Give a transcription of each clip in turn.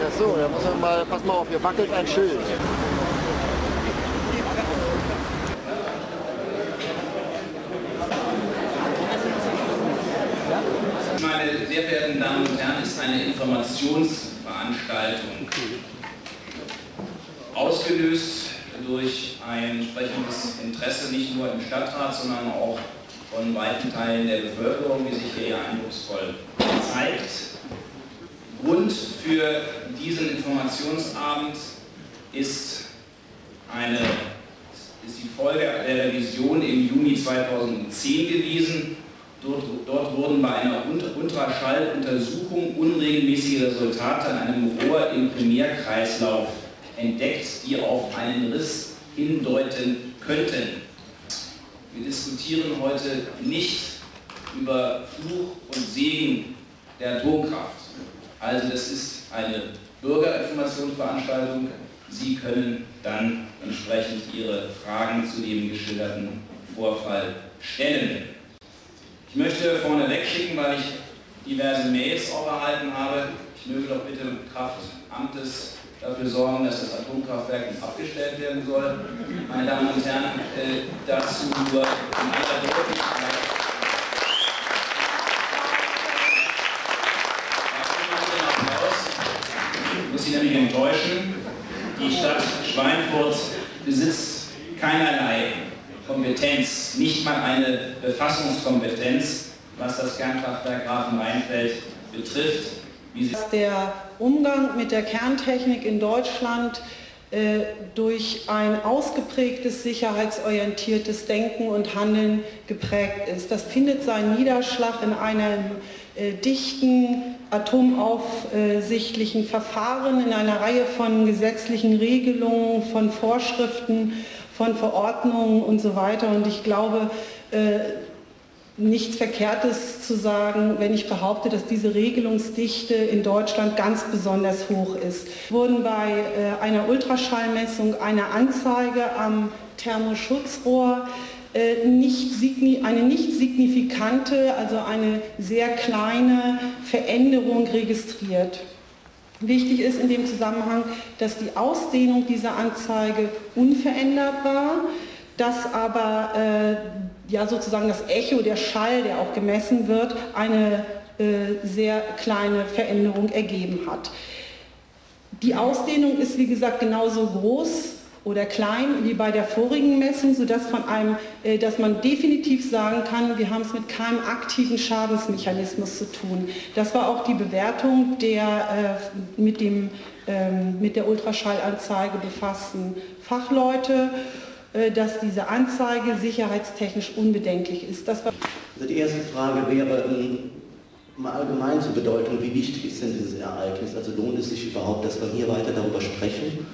Ja so, da muss man mal, pass mal auf, hier wackelt ein Schild. Meine sehr verehrten Damen und Herren, ist eine Informationsveranstaltung. Ausgelöst durch ein entsprechendes Interesse nicht nur im Stadtrat, sondern auch von weiten Teilen der Bevölkerung, wie sich hier eindrucksvoll zeigt. Grund für diesen Informationsabend ist, eine, ist die Folge der Revision im Juni 2010 gewesen. Dort, dort wurden bei einer Ultraschalluntersuchung unregelmäßige Resultate an einem Rohr im Primärkreislauf entdeckt, die auf einen Riss hindeuten könnten. Wir diskutieren heute nicht über Fluch und Segen der Atomkraft. Also das ist eine Bürgerinformationsveranstaltung. Sie können dann entsprechend Ihre Fragen zu dem geschilderten Vorfall stellen. Ich möchte vorneweg schicken, weil ich diverse Mails auch erhalten habe, ich möge doch bitte Kraft Amtes dafür sorgen, dass das Atomkraftwerk nicht abgestellt werden soll. Meine Damen und Herren, äh, dazu nur in aller Deutlichkeit. Ich muss Sie nämlich enttäuschen. Die Stadt Schweinfurt besitzt keinerlei Kompetenz, nicht mal eine Befassungskompetenz, was das Kernkraftwerk Grafenrheinfeld betrifft. Der Umgang mit der Kerntechnik in Deutschland äh, durch ein ausgeprägtes sicherheitsorientiertes Denken und Handeln geprägt ist. Das findet seinen Niederschlag in einem äh, dichten atomaufsichtlichen Verfahren, in einer Reihe von gesetzlichen Regelungen, von Vorschriften, von Verordnungen und so weiter. Und ich glaube, äh, nichts Verkehrtes zu sagen, wenn ich behaupte, dass diese Regelungsdichte in Deutschland ganz besonders hoch ist. Wurden bei äh, einer Ultraschallmessung eine Anzeige am Thermoschutzrohr nicht, eine nicht signifikante, also eine sehr kleine Veränderung registriert. Wichtig ist in dem Zusammenhang, dass die Ausdehnung dieser Anzeige unverändert war, dass aber äh, ja sozusagen das Echo, der Schall, der auch gemessen wird, eine äh, sehr kleine Veränderung ergeben hat. Die Ausdehnung ist wie gesagt genauso groß oder klein wie bei der vorigen Messung, sodass von einem, äh, dass man definitiv sagen kann, wir haben es mit keinem aktiven Schadensmechanismus zu tun. Das war auch die Bewertung der äh, mit, dem, ähm, mit der Ultraschallanzeige befassten Fachleute äh, dass diese Anzeige sicherheitstechnisch unbedenklich ist. also die erste Frage wäre ähm, mal allgemein zur Bedeutung, wie wichtig ist denn dieses Ereignis? Also lohnt es sich überhaupt, dass wir hier weiter darüber sprechen?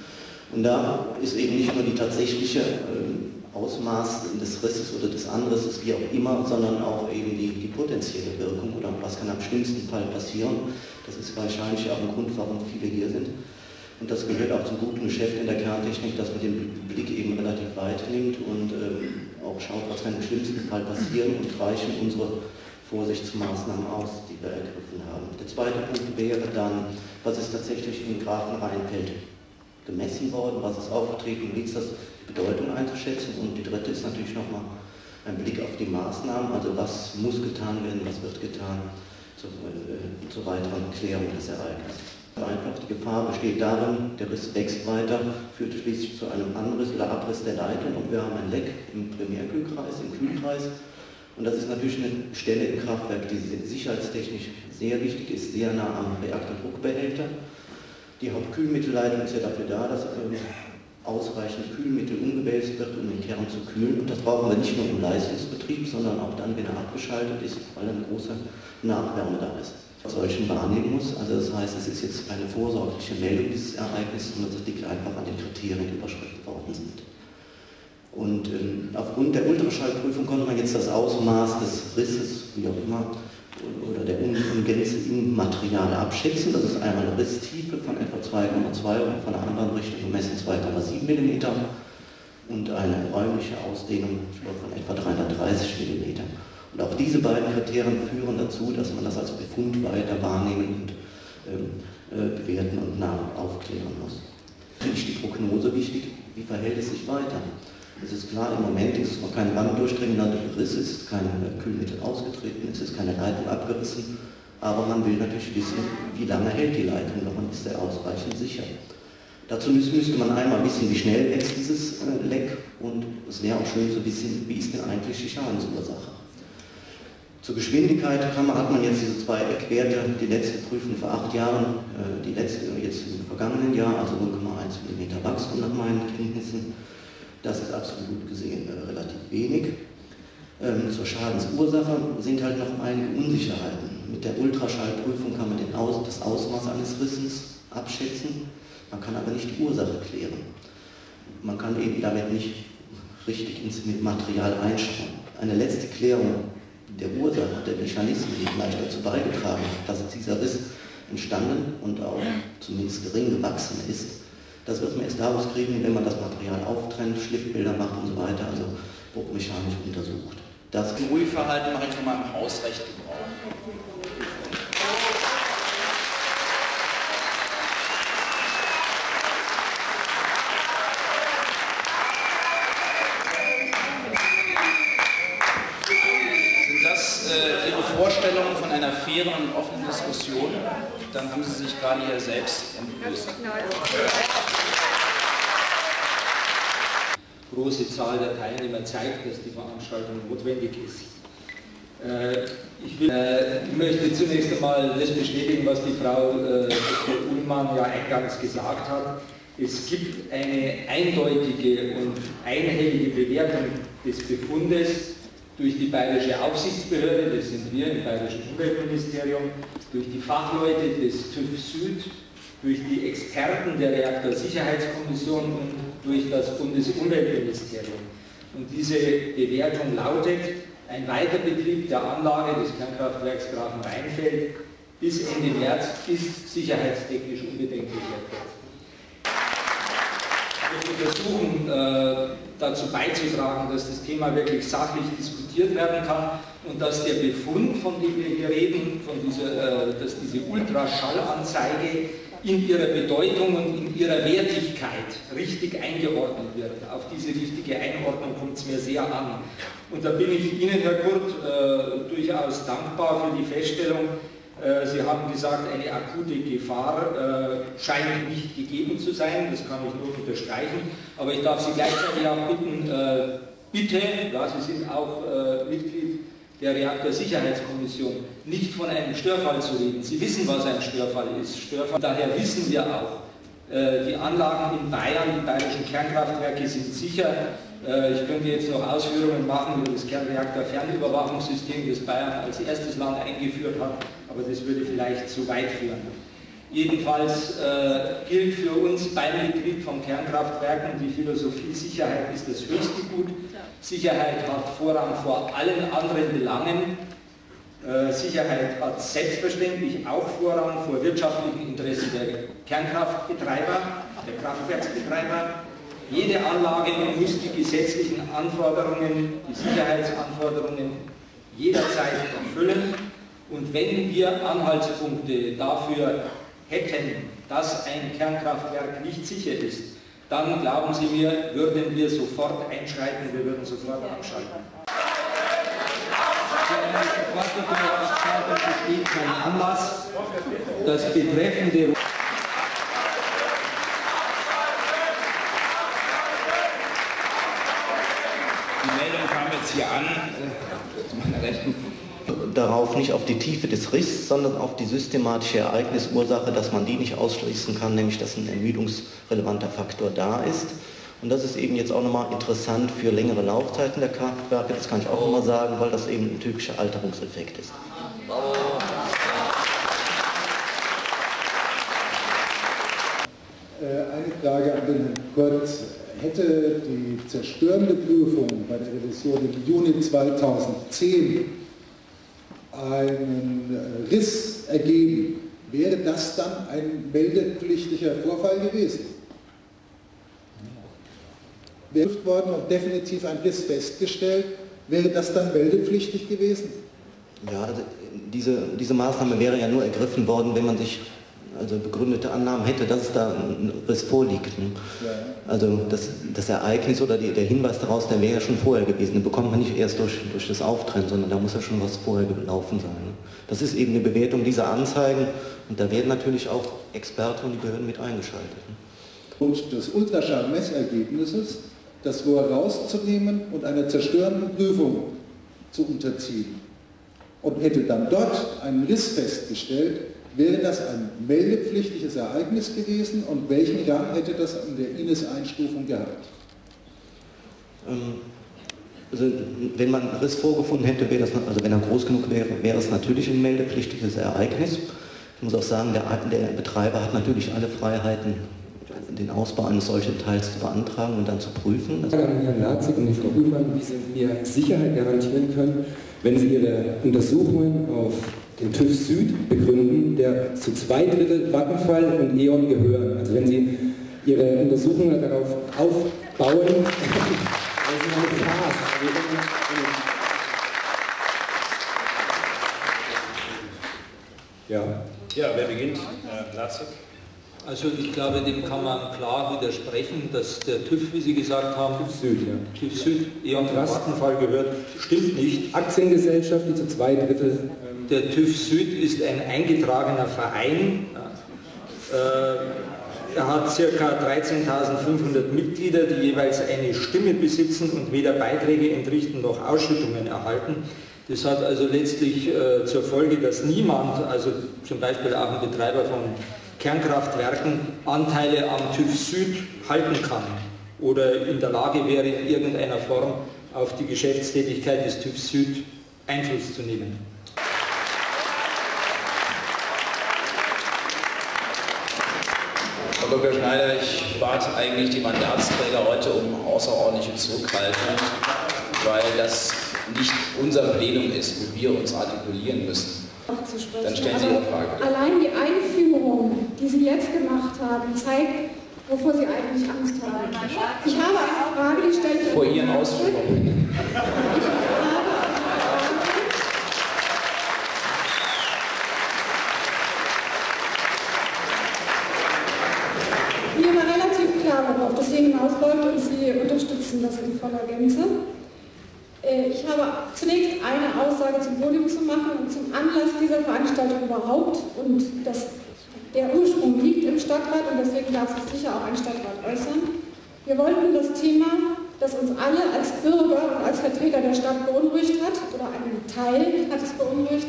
Und da ist eben nicht nur die tatsächliche ähm, Ausmaß des Risses oder des Anrisses, wie auch immer, sondern auch eben die, die potenzielle Wirkung oder was kann am schlimmsten Fall passieren. Das ist wahrscheinlich auch ein Grund, warum viele hier sind. Und das gehört auch zum guten Geschäft in der Kerntechnik, dass man den Blick eben relativ weit nimmt und ähm, auch schaut, was kann im schlimmsten Fall passieren und reichen unsere Vorsichtsmaßnahmen aus, die wir ergriffen haben. Der zweite Punkt wäre dann, was ist tatsächlich in Grafenrheinfeld gemessen worden, was ist aufgetreten, wie ist das die Bedeutung einzuschätzen und die dritte ist natürlich nochmal ein Blick auf die Maßnahmen, also was muss getan werden, was wird getan zur, äh, zur weiteren Klärung des Ereignisses. Einfach die Gefahr besteht darin, der Riss wächst weiter, führt schließlich zu einem Anriss oder Abriss der Leitung und wir haben ein Leck im Primärkühlkreis, im Kühlkreis. Und das ist natürlich eine Stelle im Kraftwerk, die sicherheitstechnisch sehr wichtig ist, sehr nah am Reaktordruckbehälter. Die Hauptkühlmittelleitung ist ja dafür da, dass ausreichend Kühlmittel umgewälzt wird, um den Kern zu kühlen. Und das brauchen wir nicht nur im Leistungsbetrieb, sondern auch dann, wenn er abgeschaltet ist, weil eine große Nachwärme da ist solchen wahrnehmen muss. Also das heißt, es ist jetzt keine vorsorgliche Meldung dieses Ereignisses, sondern es liegt einfach an den Kriterien, die überschritten worden sind. Und ähm, aufgrund der Ultraschallprüfung konnte man jetzt das Ausmaß des Risses, wie auch immer, oder der Ungänze im Material abschätzen. Das ist einmal eine Risstiefe von etwa 2,2 und von der anderen Richtung gemessen 2,7 mm und eine räumliche Ausdehnung von etwa 330 mm. Und auch diese beiden Kriterien führen dazu, dass man das als Befund weiter wahrnehmen und ähm, äh, bewerten und nach aufklären muss. Natürlich die Prognose wichtig, wie verhält es sich weiter? Es ist klar, im Moment ist noch kein Wand durchdringender Riss, es ist kein Kühlmittel ausgetreten, es ist keine Leitung abgerissen, aber man will natürlich wissen, wie lange hält die Leitung, daran ist er ausreichend sicher. Dazu müsste man einmal wissen, wie schnell wächst dieses äh, Leck und es wäre auch schön zu wissen, wie ist denn eigentlich die Schadensursache. Zur Geschwindigkeit hat man jetzt diese zwei Eckwerte, die letzte Prüfung vor acht Jahren, äh, die letzte jetzt im vergangenen Jahr, also 0,1 mm Wachstum nach meinen Kenntnissen. Das ist absolut gesehen äh, relativ wenig. Ähm, zur Schadensursache sind halt noch einige Unsicherheiten. Mit der Ultraschallprüfung kann man Aus das Ausmaß eines Rissens abschätzen, man kann aber nicht die Ursache klären. Man kann eben damit nicht richtig ins Material einschauen. Eine letzte Klärung der Ursache, der Mechanismen, die vielleicht dazu beigetragen haben, dass dieser Riss entstanden und auch zumindest gering gewachsen ist, das wird man erst daraus kriegen, wenn man das Material auftrennt, Schliffbilder macht und so weiter, also bruchmechanisch untersucht. Das Ruheverhalten mache ich von meinem Hausrecht Gebrauch. Sind das äh, Ihre Vorstellungen von einer fairen und offenen Diskussion? Dann haben Sie sich gerade hier selbst entblößt große Zahl der Teilnehmer zeigt, dass die Veranstaltung notwendig ist. Äh, ich, will, äh, ich, möchte zunächst einmal das bestätigen, was die Frau äh, Ullmann ja eingangs gesagt hat. Es gibt eine eindeutige und einhellige Bewertung des Befundes durch die Bayerische Aufsichtsbehörde, das sind wir im Bayerischen Umweltministerium, durch die Fachleute des TÜV Süd, durch die Experten der Reaktorsicherheitskommission und durch das Bundesumweltministerium. Und diese Bewertung lautet, ein Weiterbetrieb der Anlage des Kernkraftwerks Grafenrheinfeld bis Ende März ist sicherheitstechnisch unbedenklich möchte versuchen, äh, dazu beizutragen, dass das Thema wirklich sachlich diskutiert werden kann und dass der Befund, von dem wir hier reden, von dieser, äh, dass diese Ultraschallanzeige in ihrer Bedeutung und in ihrer Wertigkeit richtig eingeordnet wird. Auf diese richtige Einordnung kommt es mir sehr an. Und da bin ich Ihnen, Herr Kurt, äh, durchaus dankbar für die Feststellung, äh, Sie haben gesagt, eine akute Gefahr äh, scheint nicht gegeben zu sein, das kann ich nur unterstreichen, aber ich darf Sie gleichzeitig auch bitten, äh, bitte, ja, Sie sind auch äh, Mitglied der Reaktorsicherheitskommission nicht von einem Störfall zu reden. Sie wissen, was ein Störfall ist. Störfall. Daher wissen wir auch, äh, die Anlagen in Bayern, die bayerischen Kernkraftwerke sind sicher. Äh, ich könnte jetzt noch Ausführungen machen über das Kernreaktor-Fernüberwachungssystem, das Bayern als erstes Land eingeführt hat, aber das würde vielleicht zu weit führen. Jedenfalls äh, gilt für uns beim Betrieb von Kernkraftwerken die Philosophie, Sicherheit ist das höchste Gut. Sicherheit hat Vorrang vor allen anderen Belangen. Äh, Sicherheit hat selbstverständlich auch Vorrang vor wirtschaftlichen Interessen der Kernkraftbetreiber, der Kraftwerksbetreiber. Jede Anlage muss die gesetzlichen Anforderungen, die Sicherheitsanforderungen jederzeit erfüllen. Und wenn wir Anhaltspunkte dafür hätten, dass ein Kernkraftwerk nicht sicher ist, dann glauben Sie mir, würden wir sofort einschreiten, wir würden sofort abschalten. Eine sofortige Abschaltung besteht kein Anlass. Das betreffende Die Meldung kam jetzt hier an, äh, zu meiner Rechten darauf nicht auf die Tiefe des Risses, sondern auf die systematische Ereignisursache, dass man die nicht ausschließen kann, nämlich dass ein ermüdungsrelevanter Faktor da ist. Und das ist eben jetzt auch nochmal interessant für längere Laufzeiten der Kraftwerke, das kann ich auch nochmal sagen, weil das eben ein typischer Alterungseffekt ist. Äh, eine Frage an den Herrn Kurz. Hätte die zerstörende Prüfung bei der Revision im Juni 2010 einen äh, Riss ergeben, wäre das dann ein meldepflichtiger Vorfall gewesen. Wäre worden und definitiv ein Riss festgestellt, wäre das dann meldepflichtig gewesen? Ja, diese, diese Maßnahme wäre ja nur ergriffen worden, wenn man sich also begründete Annahmen hätte, dass es da ein Riss vorliegt. Ne? Ja. Also das, das, Ereignis oder die, der Hinweis daraus, der wäre ja schon vorher gewesen. Den bekommt man nicht erst durch, durch das Auftrennen, sondern da muss ja schon was vorher gelaufen sein. Ne? Das ist eben eine Bewertung dieser Anzeigen und da werden natürlich auch Experten und die Behörden mit eingeschaltet. Ne? Und des Ultraschallmessergebnisses das Rohr rauszunehmen und einer zerstörenden Prüfung zu unterziehen und hätte dann dort einen Riss festgestellt, wäre das ein meldepflichtiges Ereignis gewesen und welchen Gang hätte das in der INES-Einstufung gehabt? Ähm, also wenn man Riss vorgefunden hätte, wäre das, also wenn er groß genug wäre, wäre es natürlich ein meldepflichtiges Ereignis. Ich muss auch sagen, der, der Betreiber hat natürlich alle Freiheiten, den Ausbau eines solchen Teils zu beantragen und dann zu prüfen. Frage an Herrn Larzig und die Frau Ullmann, wie Sie mir Sicherheit garantieren können, wenn Sie Ihre Untersuchungen auf den TÜV Süd begründen, der zu zwei Drittel Vattenfall und E.ON gehören. Also wenn Sie Ihre Untersuchungen darauf aufbauen, also eine Farce. Ja. Ja, wer beginnt? Äh. Also ich glaube, dem kann man klar widersprechen, dass der TÜV, wie Sie gesagt haben, TÜV Süd, ja. TÜV Süd unter Vattenfall gehört, stimmt nicht. Aktiengesellschaft, die zu zwei Drittel der TÜV Süd ist ein eingetragener Verein. Äh, er hat ca. 13.500 Mitglieder, die jeweils eine Stimme besitzen und weder Beiträge entrichten noch Ausschüttungen erhalten. Das hat also letztlich äh, zur Folge, dass niemand, also zum Beispiel auch ein Betreiber von Kernkraftwerken, Anteile am TÜV Süd halten kann oder in der Lage wäre, in irgendeiner Form auf die Geschäftstätigkeit des TÜV Süd Einfluss zu nehmen. Dr. Schneider, ich warte eigentlich die Mandatsträger heute um außerordentliche Zurückhaltung, weil das nicht unser Plenum ist, wo wir uns artikulieren müssen. Dann stellen Sie Ihre Frage. Allein die Einführung, die Sie jetzt gemacht haben, zeigt, wovor Sie eigentlich Angst haben. Ich habe eine Frage, die stelle ich Vor Ihren Ausführungen. Ziel hinausläuft und Sie unterstützen das in voller Gänze. Äh, ich habe zunächst eine Aussage zum Podium zu machen und zum Anlass dieser Veranstaltung überhaupt und das, der Ursprung liegt im Stadtrat und deswegen darf sich sicher auch ein Stadtrat äußern. Wir wollten das Thema, das uns alle als Bürger und als Vertreter der Stadt beunruhigt hat, oder einen Teil hat es beunruhigt,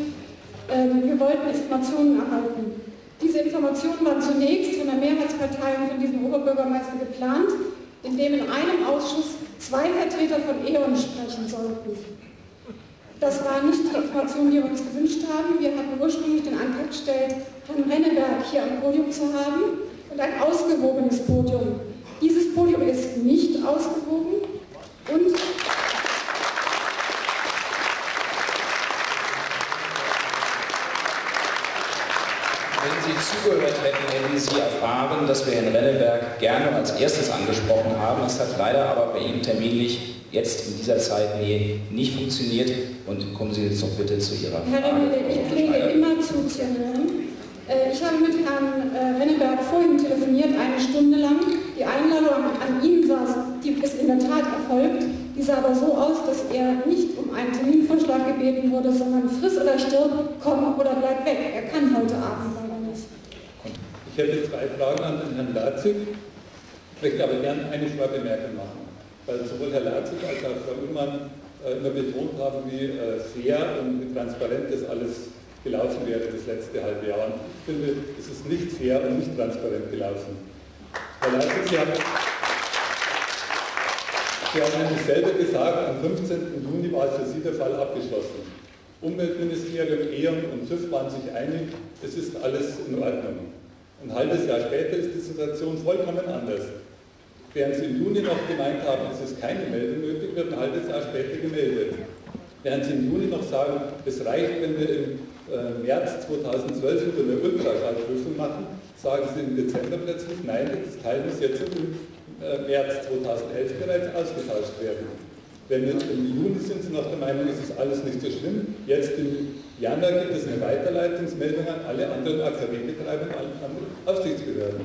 ähm, wir wollten Informationen erhalten. Diese Informationen waren zunächst von der Mehrheitspartei und von diesem Oberbürgermeister geplant, indem in einem Ausschuss zwei Vertreter von E.ON sprechen sollten. Das war nicht die Information, die wir uns gewünscht haben. Wir hatten ursprünglich den Antrag gestellt, Herrn Renneberg hier am Podium zu haben und ein ausgewogenes Podium. Dieses Podium ist nicht ausgewogen und zugehört hätten, hätten Sie erfahren, dass wir Herrn Renneberg gerne als erstes angesprochen haben. Es hat leider aber bei ihm terminlich jetzt in dieser Zeitnähe nicht funktioniert. Und kommen Sie jetzt doch bitte zu Ihrer Frage. Herr Remmele, ich pflege immer zuzuhören. Äh, ich habe mit Herrn äh, Renneberg vorhin telefoniert, eine Stunde lang. Die Einladung an ihn saß, die ist in der Tat erfolgt. Die sah aber so aus, dass er nicht um einen Terminvorschlag gebeten wurde, sondern friss oder stirb, komm oder bleib weg. Er kann heute Abend ich hätte zwei Fragen an den Herrn Latzig, möchte aber gerne eine Bemerkung machen, weil sowohl Herr Latzig als auch Frau Ullmann äh, immer betont haben, wie äh, fair und wie transparent das alles gelaufen wäre das letzte halbe Jahr. Und ich finde, es ist nicht fair und nicht transparent gelaufen. Herr Latzig, Sie haben, Sie haben nämlich selber gesagt, am 15. Juni war für Sie der Fall abgeschlossen. Umweltministerium, E.ON und TÜV waren sich einig, es ist alles in Ordnung. Ein halbes Jahr später ist die Situation vollkommen anders. Während Sie im Juni noch gemeint haben, es ist keine Meldung nötig, wird ein halbes Jahr später gemeldet. Während Sie im Juni noch sagen, es reicht, wenn wir im äh, März 2012 wieder eine Ultraschallprüfung machen, sagen Sie im Dezember plötzlich, nein, das Teil muss jetzt im äh, März 2011 bereits ausgetauscht werden. Wenn im Juni sind Sie noch der Meinung, es ist alles nicht so schlimm. Jetzt im Januar gibt es eine Weiterleitungsmeldung an alle anderen AKW-Betreiber und alle anderen Aufsichtsbehörden.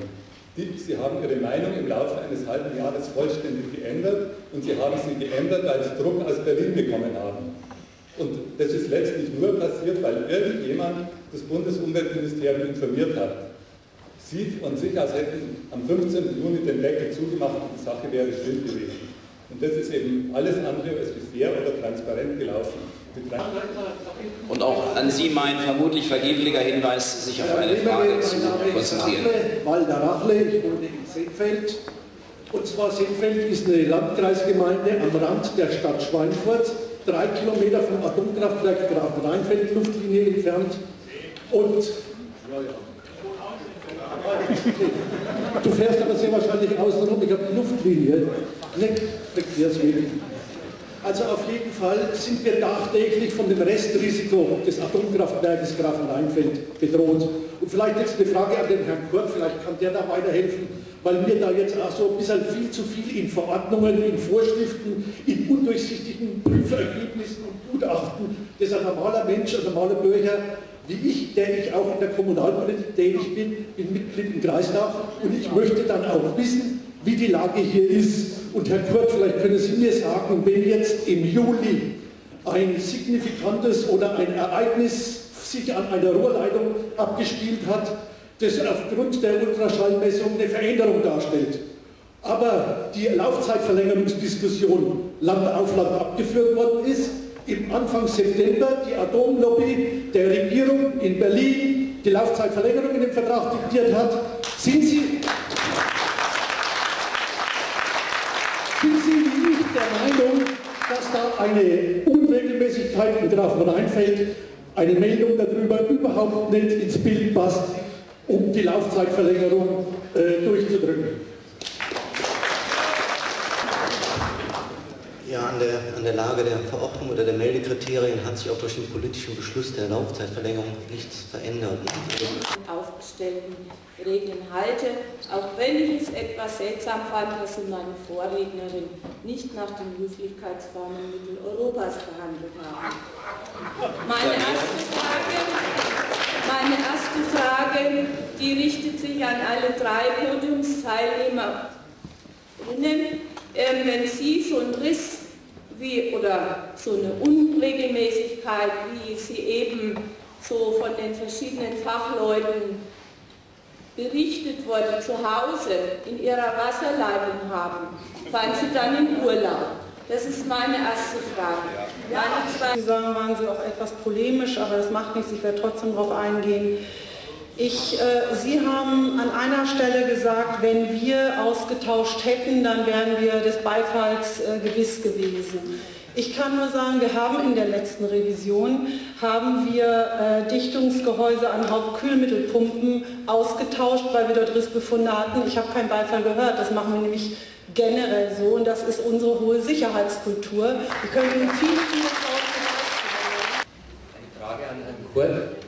Die, sie haben ihre Meinung im Laufe eines halben Jahres vollständig geändert und sie haben sie geändert, weil sie Druck aus Berlin bekommen haben. Und das ist letztlich nur passiert, weil irgendjemand das Bundesumweltministerium informiert hat. Sie von sich aus hätten am 15. Juni den Deckel zugemacht und die Sache wäre still gewesen. Und das ist eben alles andere als fair oder transparent gelaufen. Und auch an Sie mein vermutlich vergeblicher Hinweis, sich auf eine Frage zu konzentrieren. Walter Rachle, ich wohne in Seenfeld. Und zwar Seenfeld ist eine Landkreisgemeinde am Rand der Stadt Schweinfurt, drei Kilometer vom Atomkraftwerk Graf Rheinfeld Luftlinie entfernt. Und du fährst aber sehr wahrscheinlich außenrum, ich habe eine Luftlinie, nicht Verkehrsweg. Also auf jeden Fall sind wir tagtäglich von dem Restrisiko des Atomkraftwerkes Grafenrheinfeld bedroht. Und vielleicht jetzt eine Frage an den Herrn Kurt, vielleicht kann der da weiterhelfen, weil wir da jetzt auch so ein bisschen viel zu viel in Verordnungen, in Vorschriften, in undurchsichtigen Prüfergebnissen und Gutachten, das ein normaler Mensch, ein normaler Bürger wie ich, der ich auch in der Kommunalpolitik tätig bin, bin Mitglied im Kreistag und ich möchte dann auch wissen, wie die Lage hier ist. Und Herr Kurt, vielleicht können Sie mir sagen, wenn jetzt im Juli ein signifikantes oder ein Ereignis sich an einer Rohrleitung abgespielt hat, das aufgrund der Ultraschallmessung eine Veränderung darstellt. Aber die Laufzeitverlängerungsdiskussion Land auf Land abgeführt worden ist, im Anfang September die Atomlobby der Regierung in Berlin die Laufzeitverlängerung in den Vertrag diktiert hat, sind Sie da eine Unregelmäßigkeit in Grafenrheinfeld, eine Meldung darüber überhaupt nicht ins Bild passt, um die Laufzeitverlängerung äh, durchzudrücken. Ja, an der, an der Lage der Verordnung oder der Meldekriterien hat sich auch durch den politischen Beschluss der Laufzeitverlängerung nichts verändert. Aufgestellten Regeln halte, auch wenn ich es etwas seltsam fand, dass Sie meine Vorrednerin nicht nach den Höflichkeitsformen Mitteleuropas behandelt haben. Meine erste Frage, meine erste Frage, die richtet sich an alle drei Podiumsteilnehmerinnen. Ähm, wenn Sie so einen Riss wie, oder so eine Unregelmäßigkeit, wie sie eben so von den verschiedenen Fachleuten berichtet wurde, zu Hause in ihrer Wasserleitung haben, fahren sie dann in Urlaub. Das ist meine erste Frage. Meine Sie sagen, waren Sie auch etwas polemisch, aber das macht nichts, ich werde trotzdem darauf eingehen. Ich, äh, Sie haben an einer Stelle gesagt, wenn wir ausgetauscht hätten, dann wären wir des Beifalls äh, gewiss gewesen. Ich kann nur sagen, wir haben in der letzten Revision haben wir äh, Dichtungsgehäuse an Hauptkühlmittelpumpen ausgetauscht, weil wir dort Rissbefunde hatten. Ich habe keinen Beifall gehört. Das machen wir nämlich generell so und das ist unsere hohe Sicherheitskultur. Wir können Ihnen viele, viele Eine Frage an Herrn Kurt.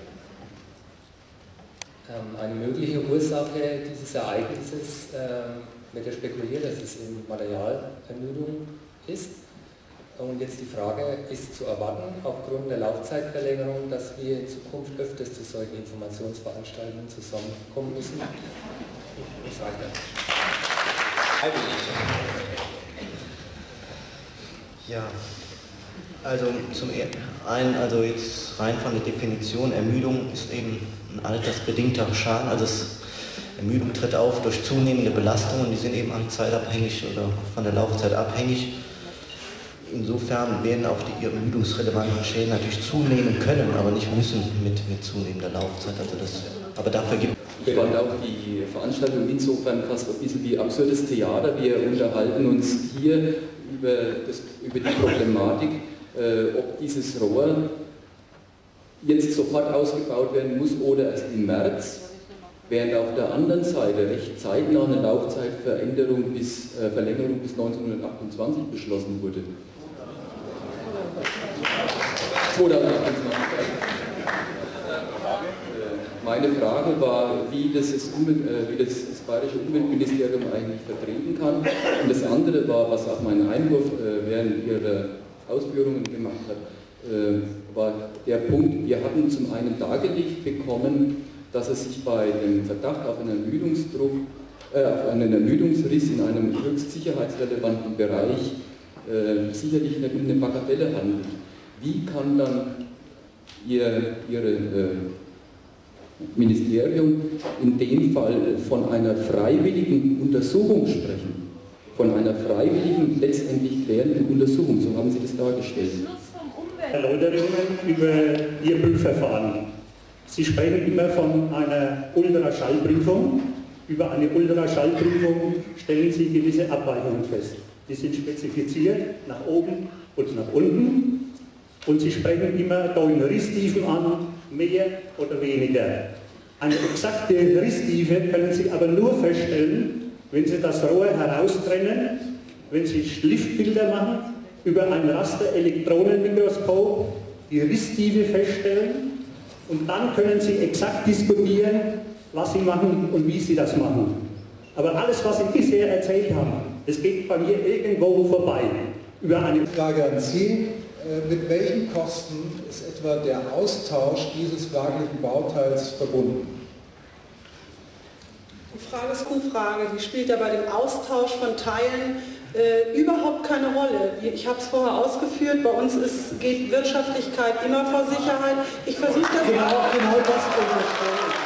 Ähm, eine mögliche Ursache dieses Ereignisses ähm, wird ja spekuliert, dass es eben Materialermüdung ist. Und jetzt die Frage, ist zu erwarten, aufgrund der Laufzeitverlängerung, dass wir in Zukunft öfters zu solchen Informationsveranstaltungen zusammenkommen müssen? Ich frage Ja, also zum einen, also jetzt rein von der Definition, Ermüdung ist eben altersbedingter Schaden, also es, Ermüdung tritt auf durch zunehmende Belastungen, die sind eben an Zeit abhängig oder von der Laufzeit abhängig. Insofern werden auch die ermüdungsrelevanten Schäden natürlich zunehmen können, aber nicht müssen mit, mit zunehmender Laufzeit. Also das, aber dafür gibt ich fand auch die Veranstaltung insofern fast ein bisschen wie absurdes Theater. Wir unterhalten uns hier über, das, über die Problematik, äh, ob dieses Rohr jetzt sofort ausgebaut werden muss oder erst im März, während auf der anderen Seite recht zeitnah eine Laufzeitveränderung bis, äh, Verlängerung bis 1928 beschlossen wurde. 2028. meine Frage war, wie das, das, äh, wie das, das Bayerische Umweltministerium eigentlich vertreten kann. Und das andere war, was auch mein Einwurf äh, während Ihrer Ausführungen gemacht hat, äh, war der Punkt, wir hatten zum einen dargelegt bekommen, dass es sich bei dem Verdacht auf einen Ermüdungsdruck, äh, auf einen Ermüdungsriss in einem höchst sicherheitsrelevanten Bereich äh, sicherlich nicht um eine Bagatelle handelt. Wie kann dann Ihr, Ihre äh, Ministerium in dem Fall von einer freiwilligen Untersuchung sprechen? Von einer freiwilligen, letztendlich klärenden Untersuchung, so haben Sie das dargestellt. Erläuterungen über Ihr Prüfverfahren. Sie sprechen immer von einer Ultraschallprüfung. Über eine Ultraschallprüfung stellen Sie gewisse Abweichungen fest. Die sind spezifiziert nach oben und nach unten. Und Sie sprechen immer, deuten Risstiefen an, mehr oder weniger. Eine exakte Risstiefe können Sie aber nur feststellen, wenn Sie das Rohr heraustrennen, wenn Sie Schliffbilder machen, über ein Raster-Elektronenmikroskop die Risstiefe feststellen und dann können Sie exakt diskutieren, was Sie machen und wie Sie das machen. Aber alles, was Sie bisher erzählt haben, es geht bei mir irgendwo vorbei. Über eine Frage an Sie. Äh, mit welchen Kosten ist etwa der Austausch dieses fraglichen Bauteils verbunden? Die Frage ist eine Frage, die spielt ja bei dem Austausch von Teilen äh, überhaupt keine Rolle. Ich habe es vorher ausgeführt, bei uns ist, geht Wirtschaftlichkeit immer vor Sicherheit. Ich versuche das... Genau, genau das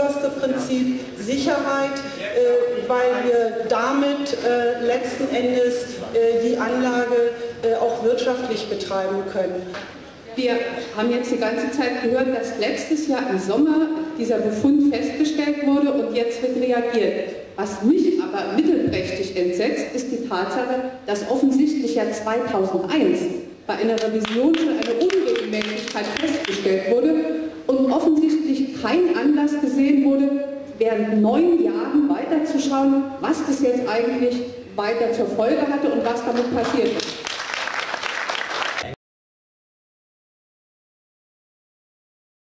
oberste Prinzip Sicherheit, äh, weil wir damit letzten Endes die Anlage auch wirtschaftlich betreiben können. Wir haben jetzt die ganze Zeit gehört, dass letztes Jahr im Sommer dieser Befund festgestellt wurde und jetzt wird reagiert. Was mich aber mittelprächtig entsetzt, ist die Tatsache, dass offensichtlich ja 2001 bei einer Revision schon eine Unregelmäßigkeit festgestellt wurde und offensichtlich kein Anlass gesehen wurde, während neun Jahren weiterzuschauen, was das jetzt eigentlich weiter zur Folge hatte und was damit passiert ist.